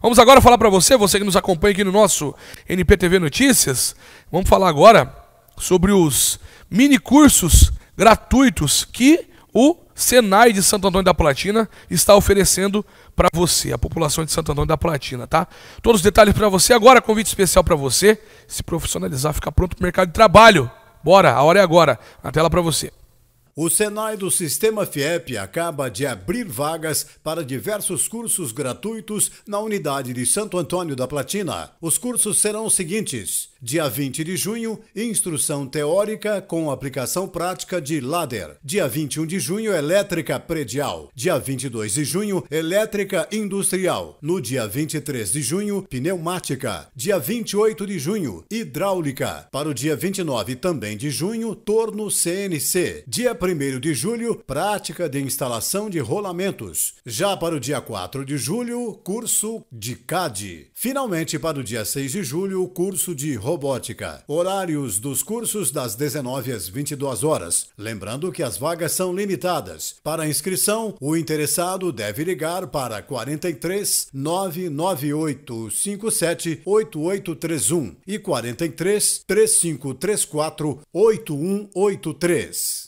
Vamos agora falar para você, você que nos acompanha aqui no nosso NPTV Notícias, vamos falar agora sobre os mini cursos gratuitos que o Senai de Santo Antônio da Platina está oferecendo para você, a população de Santo Antônio da Platina, tá? Todos os detalhes para você. Agora, convite especial para você se profissionalizar, ficar pronto para o mercado de trabalho. Bora, a hora é agora. Na tela para você. O Senai do Sistema FIEP acaba de abrir vagas para diversos cursos gratuitos na unidade de Santo Antônio da Platina. Os cursos serão os seguintes: dia 20 de junho, instrução teórica com aplicação prática de ladder. Dia 21 de junho, elétrica predial. Dia 22 de junho, elétrica industrial. No dia 23 de junho, pneumática. Dia 28 de junho, hidráulica. Para o dia 29 também de junho, torno CNC. Dia 1 de julho, prática de instalação de rolamentos. Já para o dia 4 de julho, curso de CAD. Finalmente, para o dia 6 de julho, curso de robótica. Horários dos cursos das 19 às 22 horas. Lembrando que as vagas são limitadas. Para inscrição, o interessado deve ligar para 43 998 57 8831 e 43 3534 8183.